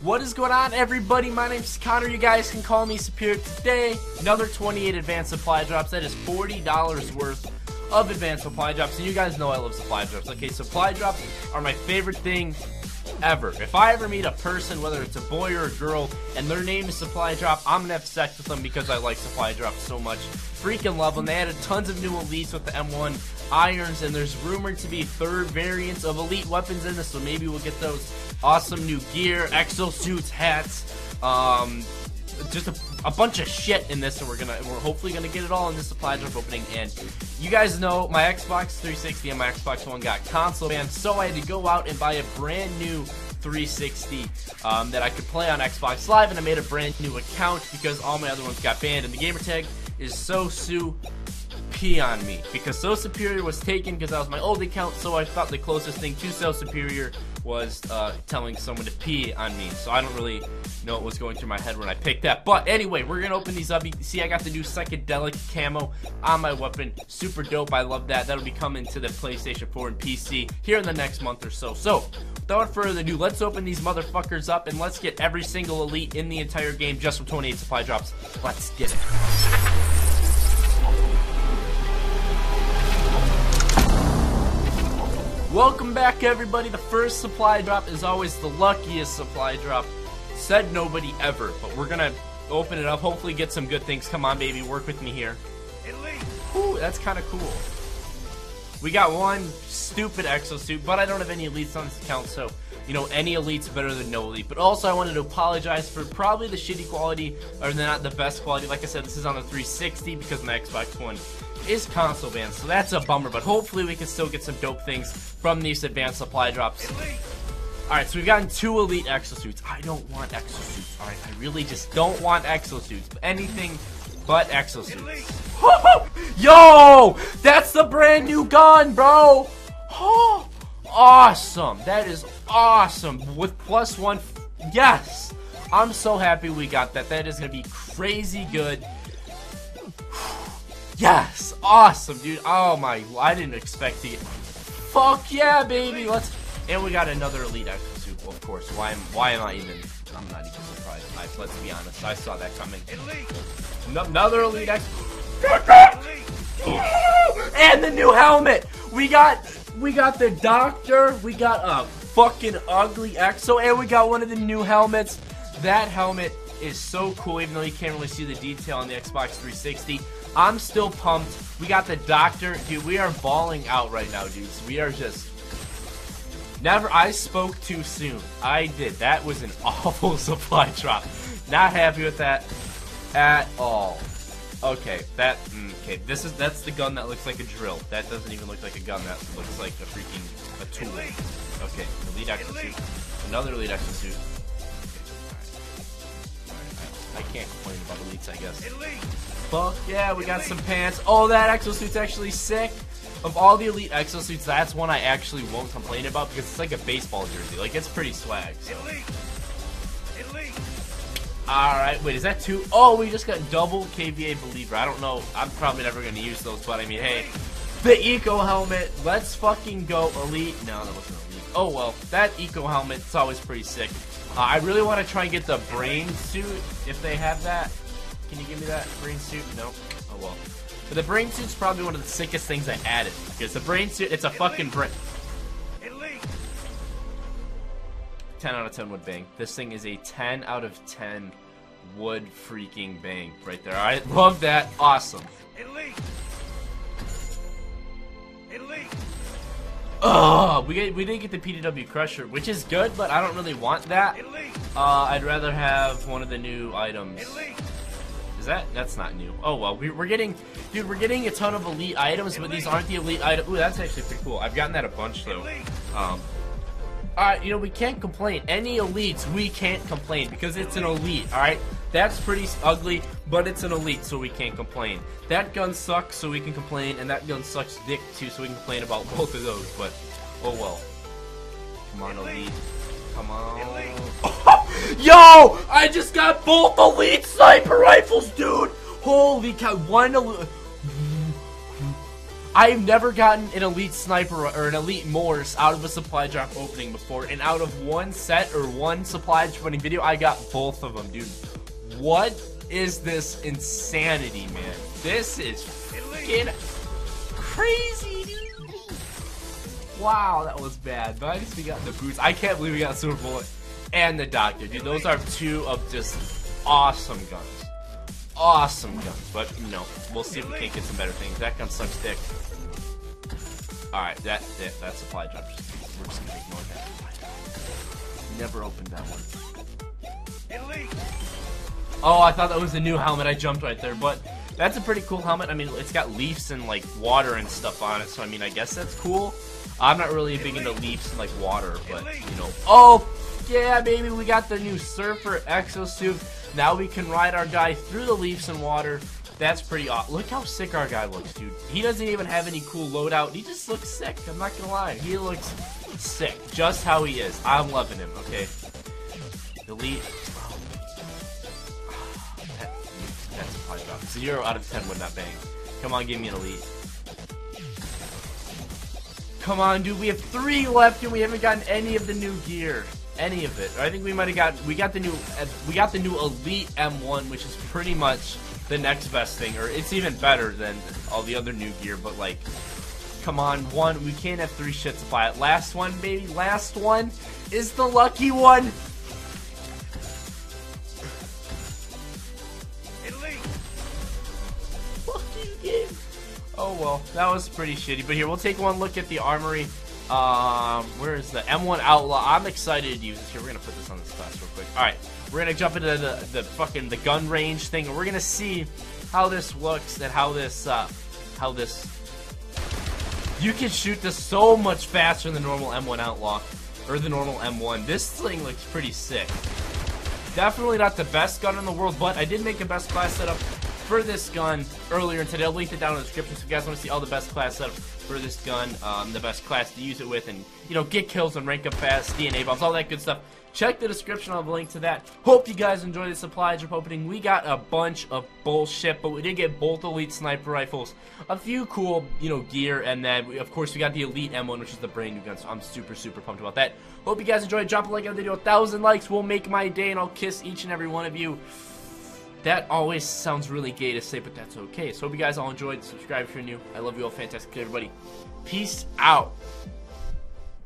What is going on, everybody? My name is Connor. You guys can call me Superior. Today, another 28 advanced supply drops. That is $40 worth of advanced supply drops. And you guys know I love supply drops. Okay, supply drops are my favorite thing ever. If I ever meet a person, whether it's a boy or a girl, and their name is Supply Drop, I'm gonna have sex with them because I like Supply Drop so much. Freaking love them. They added tons of new elites with the M1 irons, and there's rumored to be third variants of elite weapons in this, so maybe we'll get those awesome new gear, exosuits, hats, um, just a, a, bunch of shit in this, and we're gonna we're hopefully gonna get it all in this supply drop opening. And you guys know my Xbox 360 and my Xbox One got console banned, so I had to go out and buy a brand new 360 um, that I could play on Xbox Live, and I made a brand new account because all my other ones got banned. And the gamertag is so su pee on me because So Superior was taken because that was my old account, so I thought the closest thing to So Superior was uh, telling someone to pee on me. So I don't really know what was going through my head when I picked that. But anyway, we're gonna open these up. You see, I got the new psychedelic camo on my weapon. Super dope. I love that. That'll be coming to the PlayStation 4 and PC here in the next month or so. So without further ado, let's open these motherfuckers up and let's get every single elite in the entire game just from 28 supply drops. Let's get it. Welcome back, everybody. The first supply drop is always the luckiest supply drop. Said nobody ever, but we're gonna open it up. Hopefully, get some good things. Come on, baby, work with me here. Elite. Ooh, that's kind of cool. We got one stupid exosuit, but I don't have any elites on this account, so you know any elite's better than no elite. But also, I wanted to apologize for probably the shitty quality, or not the best quality. Like I said, this is on the 360 because my Xbox One is console banned, so that's a bummer, but hopefully we can still get some dope things from these advanced supply drops. Alright, so we've gotten two elite exosuits. I don't want exosuits, alright? I really just don't want exosuits. Anything but exosuits. Yo! That's the brand new gun, bro! Oh, awesome! That is awesome! With plus one... Yes! I'm so happy we got that. That is going to be crazy good. Yes! Awesome, dude. Oh my, I didn't expect to get... Fuck yeah, baby! Let's... And we got another Elite Exo suit, of course. Why am, why am I even... I'm not even surprised. I, let's be honest. I saw that coming. Elite. Another Elite X... and the new helmet! We got... We got the Doctor. We got a fucking ugly Exo. And we got one of the new helmets. That helmet is so cool, even though you can't really see the detail on the Xbox 360. I'm still pumped. We got the doctor. Dude, we are balling out right now, dudes. We are just... Never... I spoke too soon. I did. That was an awful supply drop. Not happy with that at all. Okay, that... Mm, okay, this is... That's the gun that looks like a drill. That doesn't even look like a gun. That looks like a freaking... a tool. Okay, lead elite suit. Another lead elite exosuit. I can't complain about elites, I guess. Fuck yeah, we got some pants. Oh, that exosuit's actually sick. Of all the elite exosuits, that's one I actually won't complain about because it's like a baseball jersey. Like, it's pretty swag. So. Alright, wait, is that two? Oh, we just got double KVA Believer. I don't know. I'm probably never going to use those, but I mean, hey. The Eco Helmet. Let's fucking go Elite. No, that wasn't Elite. Oh, well. That Eco Helmet, it's always pretty sick. Uh, I really want to try and get the brain suit if they have that. Can you give me that brain suit? Nope. Oh well. But the brain suit's probably one of the sickest things I added because the brain suit, it's a fucking brain. 10 out of 10 would bang. This thing is a 10 out of 10 would freaking bang right there. I love that. Awesome. Elite. Elite. Oh, we get, we didn't get the PDW Crusher, which is good, but I don't really want that. Uh, I'd rather have one of the new items. That? That's not new. Oh well, we, are getting, dude, we're getting a ton of elite items, but these aren't the elite items. Ooh, that's actually pretty cool. I've gotten that a bunch though. Um, Alright, you know, we can't complain. Any elites, we can't complain because it's an elite, alright? That's pretty ugly, but it's an elite, so we can't complain. That gun sucks, so we can complain, and that gun sucks dick, too, so we can complain about both of those, but oh well. Come on, elite. Come on. Yo! I just got both elite sniper rifles, dude! Holy cow, one elite... I've never gotten an elite sniper or an elite MORS out of a supply drop opening before, and out of one set or one supply opening video, I got both of them, dude. What is this insanity, man? This is freaking crazy, dude. Wow, that was bad. But at least we got the boots. I can't believe we got Silver Bullet and the Doctor, dude. Those are two of just awesome guns awesome guns, but you know, we'll see if we can't get some better things. That gun sucks dick. Alright, that, that that supply drop. We're just gonna ignore that. Never opened that one. Oh, I thought that was a new helmet. I jumped right there, but that's a pretty cool helmet. I mean, it's got leaves and like water and stuff on it, so I mean, I guess that's cool. I'm not really big into leaves and like water, but you know. Oh, yeah, baby, we got the new Surfer exosuit. Now we can ride our guy through the leaves and water. That's pretty awesome. Look how sick our guy looks, dude. He doesn't even have any cool loadout. He just looks sick. I'm not gonna lie. He looks sick. Just how he is. I'm loving him, okay? Delete. That, that's a probably drop. Zero out of ten would not bang. Come on, give me an elite. Come on, dude. We have three left and we haven't gotten any of the new gear any of it. I think we might have got we got the new uh, we got the new Elite M1, which is pretty much the next best thing, or it's even better than all the other new gear. But like, come on, one we can't have three shits to buy it. Last one, baby, last one is the lucky one. Oh well, that was pretty shitty. But here, we'll take one look at the armory. Um, where is the M1 Outlaw? I'm excited to use this here. We're gonna put this on this class real quick. All right, we're gonna jump into the the fucking the gun range thing, and we're gonna see how this looks and how this uh, how this. You can shoot this so much faster than the normal M1 Outlaw or the normal M1. This thing looks pretty sick. Definitely not the best gun in the world, but I did make a best class setup for this gun earlier today. I'll link it down in the description so if you guys want to see all the best class setups for this gun, um, the best class to use it with, and, you know, get kills and rank up fast, DNA bombs, all that good stuff. Check the description, I'll have a link to that. Hope you guys enjoyed the supply drop opening. We got a bunch of bullshit, but we did get both elite sniper rifles, a few cool, you know, gear, and then, we, of course, we got the elite M1, which is the brand new gun, so I'm super, super pumped about that. Hope you guys enjoyed. Drop a like on the video. A thousand likes will make my day, and I'll kiss each and every one of you. That always sounds really gay to say, but that's okay. So hope you guys all enjoyed. Subscribe if you're new. I love you all. Fantastic, everybody. Peace out.